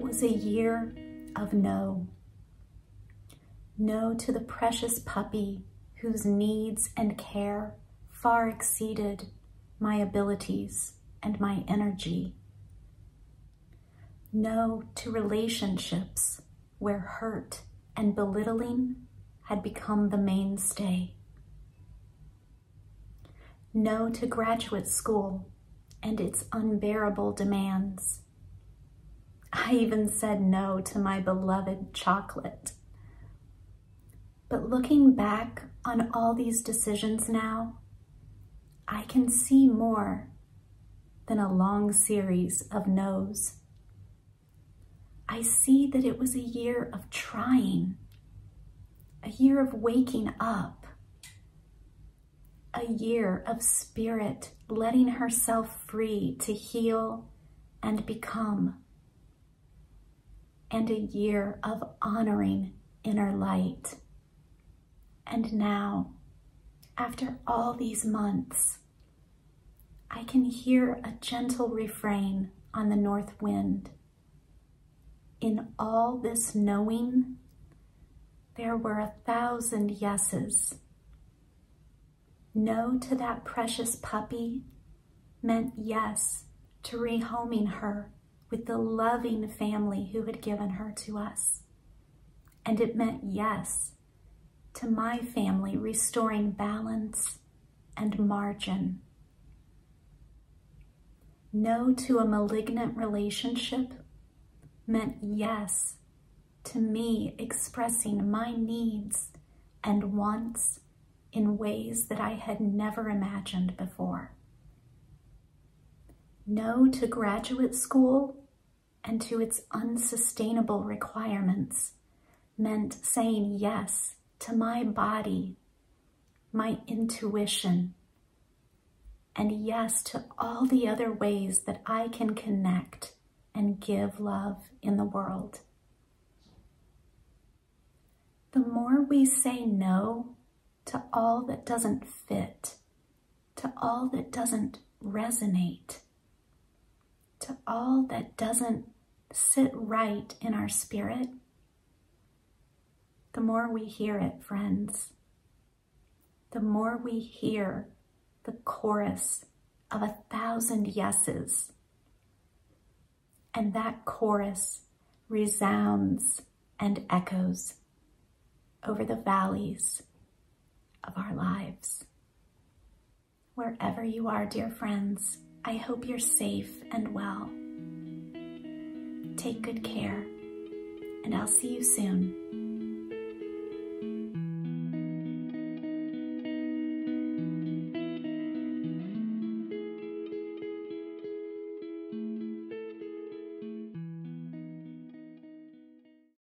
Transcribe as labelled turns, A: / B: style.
A: was a year of no. No to the precious puppy whose needs and care far exceeded my abilities and my energy. No to relationships where hurt and belittling had become the mainstay. No to graduate school and its unbearable demands. I even said no to my beloved chocolate. But looking back on all these decisions now, I can see more than a long series of no's. I see that it was a year of trying, a year of waking up, a year of spirit letting herself free to heal and become, and a year of honoring inner light. And now, after all these months, I can hear a gentle refrain on the north wind. In all this knowing, there were a thousand yeses. No to that precious puppy meant yes to rehoming her with the loving family who had given her to us. And it meant yes to my family restoring balance and margin. No to a malignant relationship meant yes to me expressing my needs and wants in ways that I had never imagined before. No to graduate school and to its unsustainable requirements meant saying yes to my body, my intuition, and yes to all the other ways that I can connect and give love in the world. The more we say no to all that doesn't fit, to all that doesn't resonate, to all that doesn't sit right in our spirit, the more we hear it, friends, the more we hear the chorus of a thousand yeses. And that chorus resounds and echoes over the valleys of our lives. Wherever you are, dear friends, I hope you're safe and well. Take good care, and I'll see you soon.